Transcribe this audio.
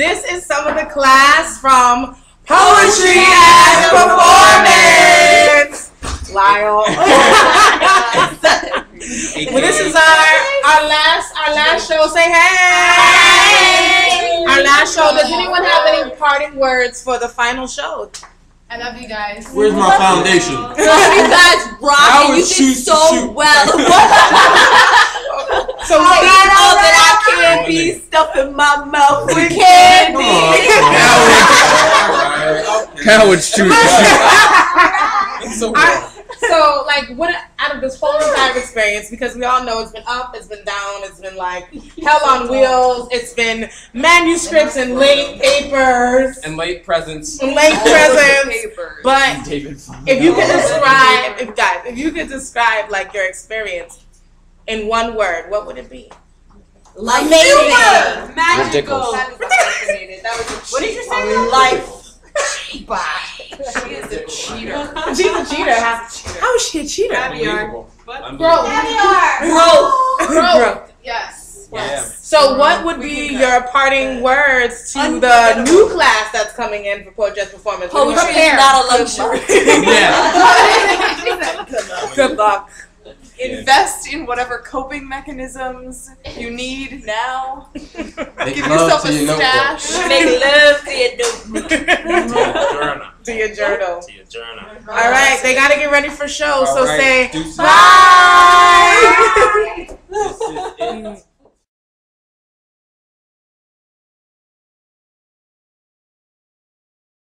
This is some of the class from Poetry and Performance. Lyle. well, this is our our last our last show. Say hey. Our last show. Does anyone have any parting words for the final show? I love you guys. Where's my foundation? you guys rock you did so well. so I know that I can't be stuffing my mouth with candy. Cowards choose to shoot. I, so, like, what out of this whole entire experience? Because we all know it's been up, it's been down, it's been like hell on wheels. It's been manuscripts and late papers and late presents, and late presents. But if you could describe, if guys, if you could describe like your experience in one word, what would it be? Like Amazing. Magical. What did you say? Life. She is a cheater. She's a cheater. How, how is she a cheater? Caviar. Growth. Growth. Growth. Yes. Yeah. So, what would be your parting words to the new class that's coming in for Poetry as Performance? Poetry is not a luxury. Good luck. Invest in whatever coping mechanisms you need now. Make Give yourself a your notebook. stash. Make love to your notebook. Journal. To your journal. To your journal. All right, they got to get ready for show. All so right, say deuces. bye. This is it.